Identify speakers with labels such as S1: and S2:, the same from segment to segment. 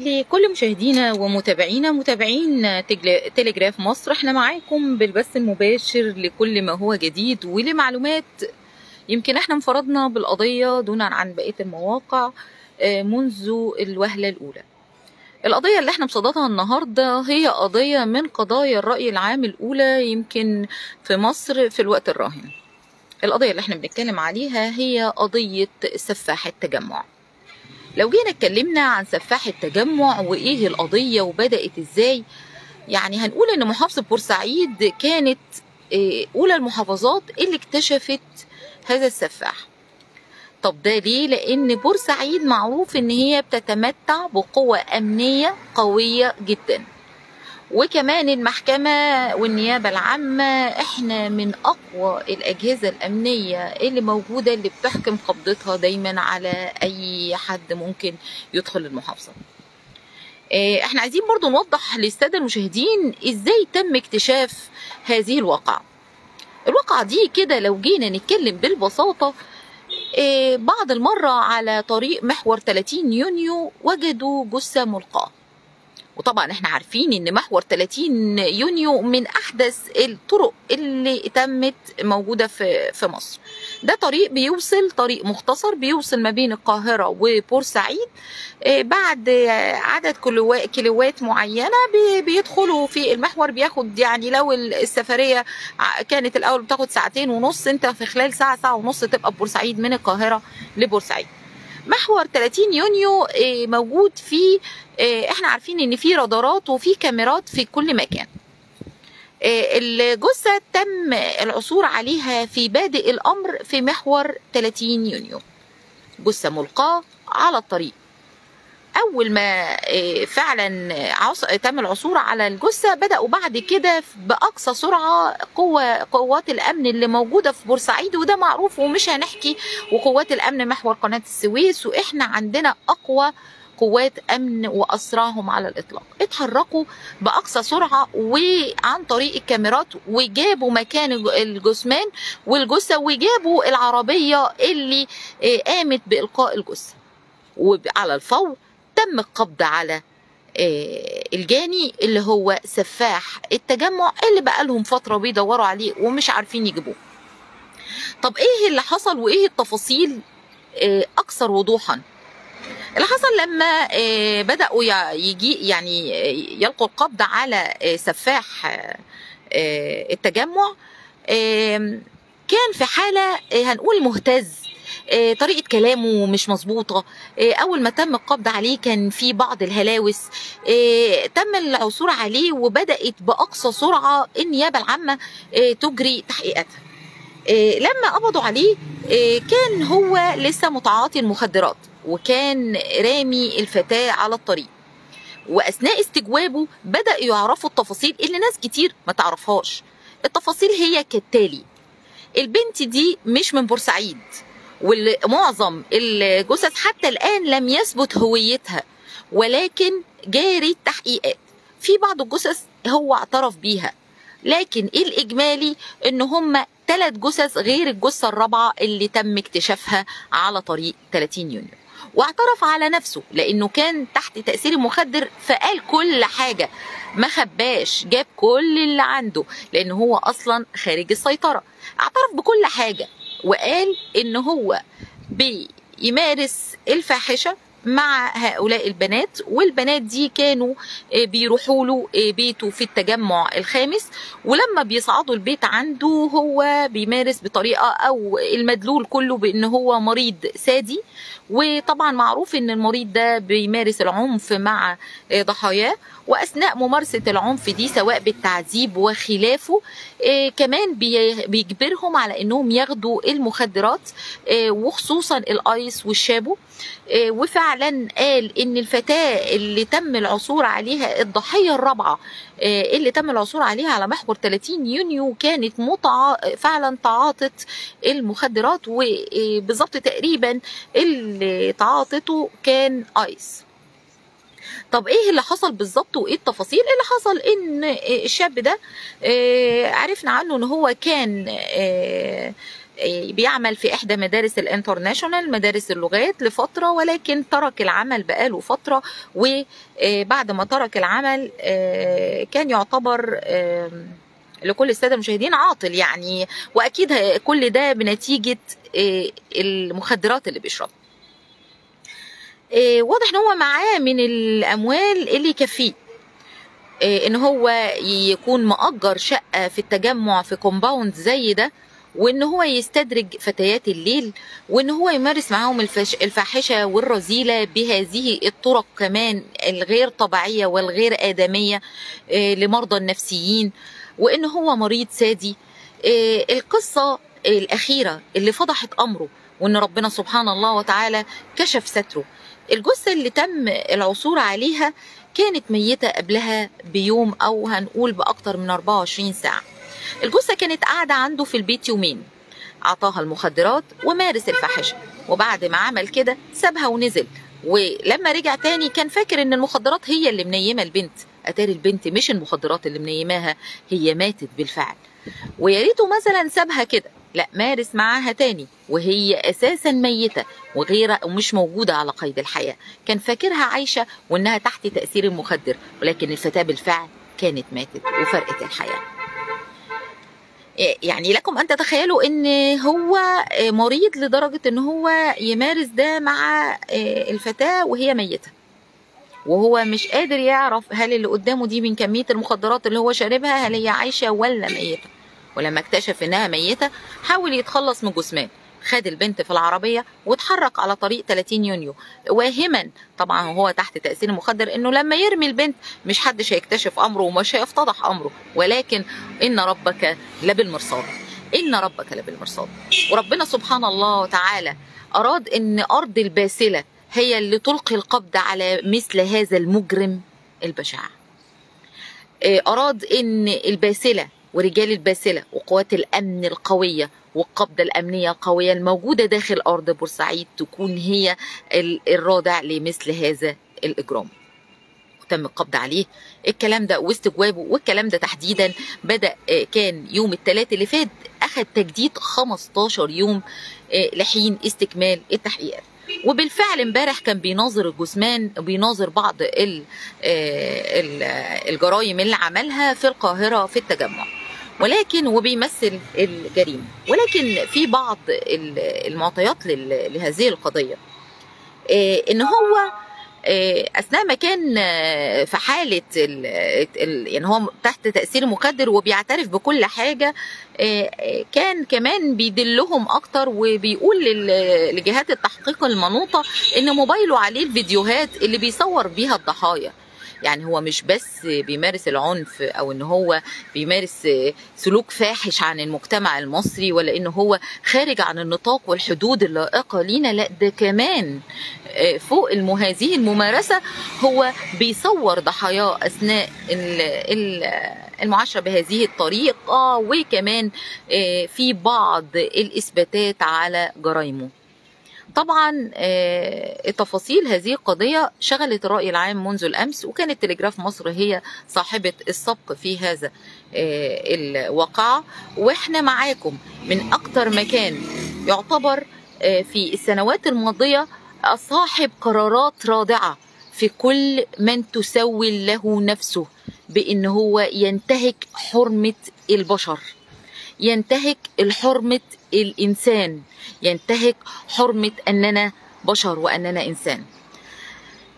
S1: لكل مشاهدينا ومتابعينا متابعين تلجراف مصر إحنا معاكم بالبث المباشر لكل ما هو جديد ولمعلومات. يمكن إحنا انفردنا بالقضية دونا عن بقية المواقع آه، منذ الوهلة الأولى. القضية اللي إحنا بصددها النهاردة هي قضية من قضايا الرأي العام الأولى يمكن في مصر في الوقت الراهن. القضية اللي إحنا بنتكلم عليها هي قضية سفاح التجمع. لو جينا اتكلمنا عن سفاح التجمع وإيه القضية وبدأت إزاي يعني هنقول إن محافظة بورسعيد كانت آه، أولى المحافظات اللي اكتشفت هذا السفاح. طب ده ليه؟ لأن بورسعيد معروف إن هي بتتمتع بقوة أمنية قوية جدا. وكمان المحكمة والنيابة العامة إحنا من أقوى الأجهزة الأمنية اللي موجودة اللي بتحكم قبضتها دايما على أي حد ممكن يدخل المحافظة. آه، إحنا عايزين برضو نوضح للسادة المشاهدين إزاي تم اكتشاف هذه الواقعة. الواقعة دي كده لو جينا نتكلم بالبساطة آه، بعض المرة على طريق محور 30 يونيو وجدوا جثة ملقاة. وطبعا إحنا عارفين إن محور 30 يونيو من أحدث الطرق اللي تمت موجودة في في مصر. ده طريق بيوصل طريق مختصر بيوصل ما بين القاهرة وبورسعيد آه، بعد عدد كيلوا- كيلوات معينة بي- بيدخلوا في المحور بياخد يعني لو السفرية كانت الأول بتاخد ساعتين ونص أنت في خلال ساعة ساعة ونص تبقى بورسعيد من القاهرة لبورسعيد محور 30 يونيو آه، موجود فيه آه، إحنا عارفين إن في رادارات وفي كاميرات في كل مكان. آه، الجثة تم العثور عليها في بادئ الأمر في محور 30 يونيو. جثة ملقاة على الطريق. أول ما آه، فعلا. تم العثور على الجثة بدأوا بعد كده بأقصى سرعة قوة قوات الأمن اللي موجودة في بورسعيد وده معروف ومش هنحكي وقوات الأمن محور قناة السويس وإحنا عندنا أقوى قوات أمن واسراهم على الإطلاق اتحركوا بأقصى سرعة وعن طريق الكاميرات وجابوا مكان الجثمان والجثة وجابوا العربية اللي آه، قامت بإلقاء الجثة وعلى الفور تم القبض على آه، الجاني اللي هو سفاح التجمع اللي بقالهم فترة بيدوروا عليه ومش عارفين يجيبوه. طب إيه اللي حصل وإيه التفاصيل آه، أكثر وضوحا؟ اللي حصل لما آه، بدأوا يجي يعني يلقوا القبض على سفاح التجمع كان في حالة هنقول مهتز. آه، طريقة كلامه مش مظبوطة. آه، أول ما تم القبض عليه كان في بعض الهلاوس. آه، تم العثور عليه وبدأت بأقصى سرعة النيابة العامة آه، تجري تحقيقاتها. لما قبضوا عليه كان هو لسه متعاطي المخدرات وكان رامي الفتاة على الطريق. وأثناء استجوابه بدأ يعرفوا التفاصيل اللي ناس كتير ما تعرفهاش. التفاصيل هي كالتالي البنت دي مش من بورسعيد. ومعظم الجثث حتى الآن لم يثبت هويتها ولكن جاري التحقيقات. في بعض الجثث هو اعترف بيها لكن الإجمالي إن هم ثلاث جثث غير الجثة الرابعة اللي تم اكتشافها على طريق 30 يونيو. واعترف على نفسه لأنه كان تحت تأثير المخدر فقال كل حاجة. ما خباش جاب كل اللي عنده لأن هو أصلا خارج السيطرة. اعترف بكل حاجة. وقال إن هو بيمارس الفاحشة مع هؤلاء البنات والبنات دي كانوا آه، بيروحوا له آه، بيته في التجمع الخامس ولما بيصعدوا البيت عنده هو بيمارس بطريقة أو المدلول كله بأن هو مريض سادي. وطبعا معروف إن المريض ده بيمارس العنف مع آه، ضحاياه. وأثناء ممارسة العنف دي سواء بالتعذيب وخلافه آه، كمان بي- بيجبرهم على إنهم ياخدوا المخدرات آه، وخصوصا الآيس والشابو. آه، وفعلا قال إن الفتاة اللي تم العثور عليها الضحية الرابعة اللي تم العثور عليها على محور 30 يونيو كانت متع... فعلا تعاطت المخدرات وبالظبط تقريبا اللي تعاطته كان آيس. طب إيه اللي حصل بالظبط وإيه التفاصيل اللي حصل؟ إن الشاب ده آه، عرفنا عنه إن هو كان آه، بيعمل في إحدى مدارس ال international مدارس اللغات لفترة ولكن ترك العمل بقاله فترة وبعد ما ترك العمل كان يعتبر لكل السادة المشاهدين عاطل يعني وأكيد كل ده بنتيجة المخدرات اللي بيشربها. واضح إن هو معاه من الأموال اللي يكفيه. إن هو يكون مأجر شقة في التجمع في compound زي ده وإن هو يستدرج فتيات الليل وإن هو يمارس معاهم الفاحشة والرذيلة بهذه الطرق كمان الغير طبيعية والغير آدمية لمرضى النفسيين. وإن هو مريض سادي. القصة الأخيرة اللي فضحت أمره وإن ربنا سبحان الله وتعالى كشف ستره. الجثة اللي تم العثور عليها كانت ميتة قبلها بيوم أو هنقول بأكتر من 24 ساعة. الجثة كانت قاعدة عنده في البيت يومين. أعطاها المخدرات ومارس الفاحشة. وبعد ما عمل كده سابها ونزل. ولما رجع تاني كان فاكر إن المخدرات هي اللي منيمة البنت. أتاري البنت مش المخدرات اللي منيماها هي ماتت بالفعل. ويا ريته مثلا سابها كده. لا مارس معاها تاني وهي أساسا ميتة وغير ومش موجودة على قيد الحياة. كان فاكرها عايشة وإنها تحت تأثير المخدر ولكن الفتاة بالفعل كانت ماتت وفرقت الحياة. يعني لكم أن تتخيلوا إن هو مريض لدرجة إن هو يمارس ده مع الفتاة وهي ميتة. وهو مش قادر يعرف هل اللي قدامه دي من كمية المخدرات اللي هو شاربها هل هي عايشة ولا ميتة. ولما اكتشف إنها ميتة حاول يتخلص من جثمان خد البنت في العربية واتحرك على طريق 30 يونيو. واهما طبعا هو تحت تأثير المخدر إنه لما يرمي البنت مش حدش هيكتشف أمره ومش هيفتضح أمره. ولكن إن ربك لبالمرصاد. إن ربك لبالمرصاد. وربنا سبحان الله وتعالى أراد إن أرض الباسلة هي اللي تلقي القبض على مثل هذا المجرم البشع. أراد إن الباسلة ورجال الباسلة وقوات الأمن القوية والقبضة الأمنية القوية الموجودة داخل أرض بورسعيد تكون هي الرادع لمثل هذا الإجرام. تم القبض عليه. الكلام ده واستجوابه والكلام ده تحديدا بدأ كان يوم الثلاث اللي فات أخذ تجديد 15 يوم لحين استكمال التحقيقات وبالفعل امبارح كان بيناظر الجثمان بيناظر بعض الجرائم اللي عملها في القاهرة في التجمع. ولكن وبيمثل الجريمة. ولكن في بعض المعطيات لهذه القضية إن هو أثناء ما كان في حالة ال ال يعني هو تحت تأثير مخدر وبيعترف بكل حاجة كان كمان بيدلهم أكتر وبيقول لجهات التحقيق المنوطة إن موبايله عليه الفيديوهات اللي بيصور بيها الضحايا. يعني هو مش بس بيمارس العنف أو إن هو بيمارس سلوك فاحش عن المجتمع المصري ولا إن هو خارج عن النطاق والحدود اللائقة لينا لا ده كمان فوق هذه الممارسة هو بيصور ضحاياه أثناء المعاشرة بهذه الطريقة وكمان في بعض الإثباتات على جرائمه طبعا تفاصيل هذه القضية شغلت الرأي العام منذ الأمس وكانت تلجراف مصر هي صاحبة السبق في هذا الواقعة وإحنا معاكم من أكتر مكان يعتبر في السنوات الماضية صاحب قرارات رادعة في كل من تسول له نفسه بأن هو ينتهك حرمة البشر. ينتهك الحرمة الإنسان ينتهك حرمة أننا بشر وأننا إنسان.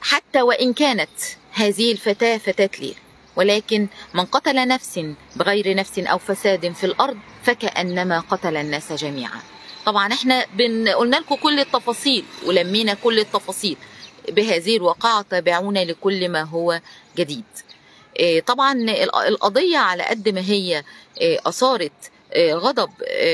S1: حتى وإن كانت هذه الفتاة فتاة ليل ولكن من قتل نفس بغير نفس أو فساد في الأرض فكأنما قتل الناس جميعا. طبعا إحنا بن... قلنا لكم كل التفاصيل ولمينا كل التفاصيل. بهذه الواقعة تابعونا لكل ما هو جديد. طبعا القضية على قد ما هي أثارت غضب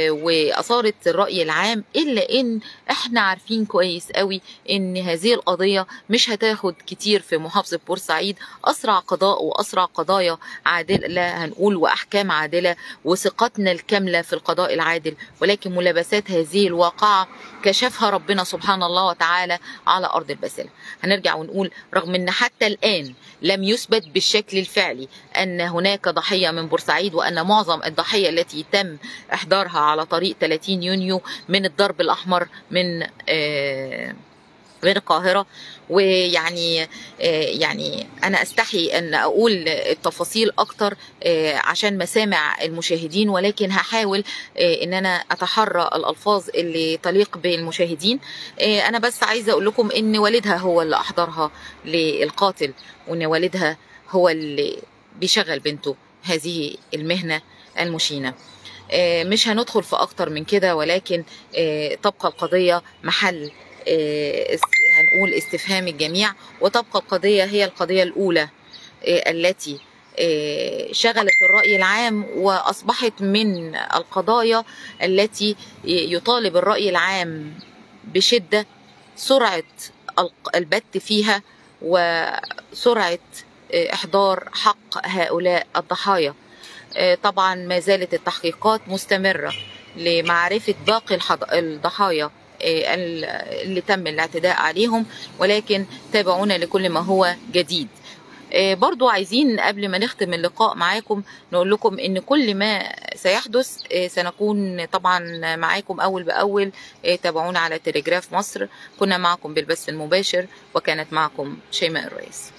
S1: واثارت الرأي العام إلا إن إحنا عارفين كويس قوي إن هذه القضية مش هتاخد كتير في محافظة بورسعيد. أسرع قضاء وأسرع قضايا عادلة هنقول وأحكام عادلة وثقتنا الكاملة في القضاء العادل ولكن ملابسات هذه الواقعة كشفها ربنا سبحانه الله وتعالى على أرض البسلة. هنرجع ونقول رغم إن حتى الآن لم يثبت بالشكل الفعلي أن هناك ضحية من بورسعيد وأن معظم الضحية التي تم تم إحضارها على طريق 30 يونيو من الضرب الأحمر من آه، من القاهرة. ويعني آه، يعني أنا أستحي أن أقول التفاصيل أكتر آه، عشان مسامع المشاهدين ولكن هحاول أن أنا أتحرى الألفاظ اللي تليق بالمشاهدين. أنا بس عايزة أقول لكم أن والدها هو اللي أحضرها للقاتل وأن والدها هو اللي بيشغل بنته هذه المهنة المشينة. مش هندخل في أكتر من كده ولكن آه، تبقى القضية محل آه، هنقول استفهام الجميع وتبقى القضية هي القضية الأولى آه، التي آه، شغلت الرأي العام وأصبحت من القضايا التي يطالب الرأي العام بشدة سرعة البت فيها وسرعة آه، إحضار حق هؤلاء الضحايا. آه، طبعا ما زالت التحقيقات مستمرة لمعرفة باقي الضحايا آه، ال- اللي تم الاعتداء عليهم ولكن تابعونا لكل ما هو جديد. آه، برضو عايزين قبل ما نختم اللقاء معاكم نقول لكم إن كل ما سيحدث آه، سنكون طبعا معاكم أول بأول آه، تابعونا على تليجراف مصر. كنا معكم بالبث المباشر وكانت معكم شيماء الرئيس.